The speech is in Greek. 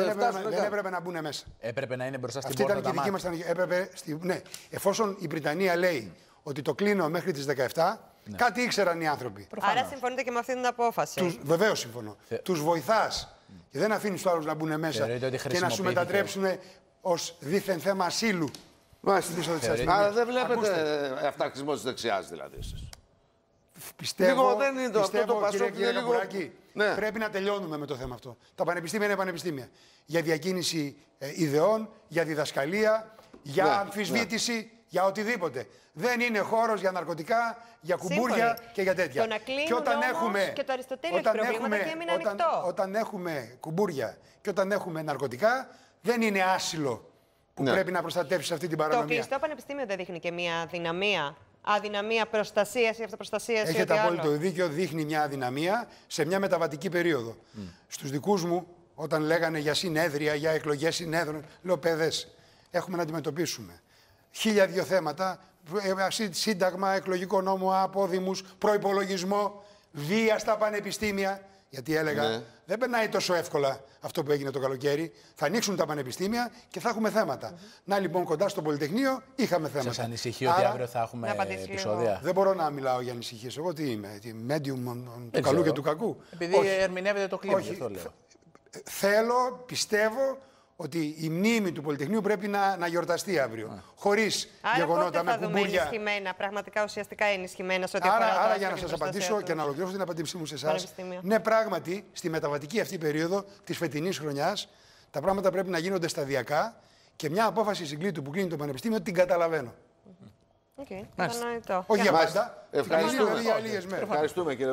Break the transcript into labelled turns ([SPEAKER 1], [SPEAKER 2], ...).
[SPEAKER 1] δεν, έπρεπε,
[SPEAKER 2] φτάσουν
[SPEAKER 1] δεν
[SPEAKER 2] καν.
[SPEAKER 1] έπρεπε να μπουν μέσα.
[SPEAKER 3] Έπρεπε να είναι μπροστά στην
[SPEAKER 1] Αυτή ήταν
[SPEAKER 3] πόρτα
[SPEAKER 1] και
[SPEAKER 3] τα
[SPEAKER 1] η δική
[SPEAKER 3] μάτια.
[SPEAKER 1] μας. Έπρεπε, στη, ναι, εφόσον η Βρυτανία λέει ότι το κλείνω μέχρι τις 17,
[SPEAKER 3] Ναι.
[SPEAKER 1] κάτι ήξεραν οι άνθρωποι.
[SPEAKER 4] Άρα συμφωνείτε και με αυτή την απόφαση.
[SPEAKER 1] Τους, βεβαίως συμφωνώ. Τους βοηθάς και δεν αφήνεις τους άλλους να μπουν μέσα
[SPEAKER 3] Θεωρείτε ότι
[SPEAKER 1] και να σου
[SPEAKER 3] χρησιμοποιήθηκε;
[SPEAKER 1] μετατρέψουν ως δίθεν θέμα ασύλου.
[SPEAKER 2] Μάλιστα.
[SPEAKER 1] Στην είσοδο της
[SPEAKER 3] Θεωρείτε-
[SPEAKER 1] αστυνομίας.
[SPEAKER 2] Άρα δεν βλέπετε
[SPEAKER 1] Ακούστε,
[SPEAKER 2] ε, αυταρχισμό της δεξιάς δηλαδή. εσείς.
[SPEAKER 1] Πιστεύω,
[SPEAKER 2] Λίγο δεν είναι το- αυτό
[SPEAKER 1] πιστεύω,
[SPEAKER 2] το Πασόκ
[SPEAKER 1] κύριε, κύριε
[SPEAKER 2] είναι λίγο-
[SPEAKER 1] Καπουράκη,
[SPEAKER 2] Ναι.
[SPEAKER 1] πρέπει να τελειώνουμε με το θέμα αυτό. Τα πανεπιστήμια είναι πανεπιστήμια. Για διακίνηση ε, ιδεών, για διδασκαλία, για
[SPEAKER 2] Ναι,
[SPEAKER 1] αμφισβήτηση, για οτιδήποτε. Δεν είναι χώρος για ναρκωτικά, για κουμπούρια
[SPEAKER 4] Σύμφωνοι.
[SPEAKER 1] και για τέτοια.
[SPEAKER 4] Το να κλείνουν όμως και το Αριστοτέλειο έχει προβλήματα και έμεινε
[SPEAKER 1] όταν,
[SPEAKER 4] ανοιχτό.
[SPEAKER 1] όταν έχουμε κουμπούρια και όταν έχουμε ναρκωτικά, δεν είναι άσυλο που
[SPEAKER 2] Ναι.
[SPEAKER 1] πρέπει να προστατεύσει αυτή την
[SPEAKER 4] Το
[SPEAKER 1] παρανομία.
[SPEAKER 4] κλειστό πανεπιστήμιο δεν δείχνει και μια αδυναμία. Αδυναμία προστασίας ή αυτοπροστασίας ή
[SPEAKER 1] Έχετε
[SPEAKER 4] ό,τι
[SPEAKER 1] απόλυτο
[SPEAKER 4] άλλο.
[SPEAKER 1] δίκιο, δείχνει μια αδυναμία σε μια μεταβατική περίοδο. Στους δικούς μου, όταν λέγανε για συνέδρια, για εκλογές συνέδρων, λέω παιδες, έχουμε να αντιμετωπίσουμε. Χίλια δύο θέματα, ε, σύ- σύνταγμα, εκλογικό νόμο, απόδημους, προϋπολογισμό, βία στα πανεπιστήμια. Γιατί έλεγα,
[SPEAKER 2] Ναι.
[SPEAKER 1] δεν περνάει τόσο εύκολα αυτό που έγινε το καλοκαίρι. Θα ανοίξουν τα πανεπιστήμια και θα έχουμε θέματα. Να λοιπόν κοντά στο Πολυτεχνείο είχαμε θέματα.
[SPEAKER 3] Σα ανησυχεί ότι
[SPEAKER 1] Άρα,
[SPEAKER 3] αύριο θα έχουμε
[SPEAKER 4] Να απαντήσει λίγο.
[SPEAKER 3] επεισόδια;
[SPEAKER 1] δεν μπορώ να μιλάω για ανησυχίες. Εγώ τι είμαι, τι medium του
[SPEAKER 3] Δεν
[SPEAKER 1] καλού
[SPEAKER 3] ξέρω.
[SPEAKER 1] και του κακού.
[SPEAKER 3] Επειδή
[SPEAKER 1] Όχι.
[SPEAKER 3] ερμηνεύεται το κλίμα,
[SPEAKER 1] Όχι.
[SPEAKER 3] γι' αυτό λέω.
[SPEAKER 1] Θέλω, πιστεύω ότι η μνήμη του Πολυτεχνείου πρέπει να, να γιορταστεί αύριο. Χωρίς
[SPEAKER 4] Άρα
[SPEAKER 1] γεγονότα
[SPEAKER 4] πότε
[SPEAKER 1] με
[SPEAKER 4] θα δούμε
[SPEAKER 1] κουμπούρια.
[SPEAKER 4] ενισχυμένα, πραγματικά ουσιαστικά ενισχυμένα σε ό,τι
[SPEAKER 1] Άρα,
[SPEAKER 4] αφορά το
[SPEAKER 1] άρα
[SPEAKER 4] άσυλο
[SPEAKER 1] για να
[SPEAKER 4] και
[SPEAKER 1] σας
[SPEAKER 4] την προστασία
[SPEAKER 1] απαντήσω
[SPEAKER 4] του.
[SPEAKER 1] και να ολοκληρώσω την απάντησή μου σε εσάς.
[SPEAKER 4] Πανεπιστήμιο.
[SPEAKER 1] Ναι, πράγματι, στη μεταβατική αυτή περίοδο της φετινής χρονιάς, τα πράγματα πρέπει να γίνονται σταδιακά και μια απόφαση συγκλήτου που κλείνει το Πανεπιστήμιο την καταλαβαίνω.
[SPEAKER 4] Οκ, κατανοητό.
[SPEAKER 1] Όχι για
[SPEAKER 2] Μάλιστα.
[SPEAKER 1] πάντα.
[SPEAKER 2] Ευχαριστούμε.
[SPEAKER 1] δηλαδή για λίγες μέρες.
[SPEAKER 2] Ευχαριστούμε κύριε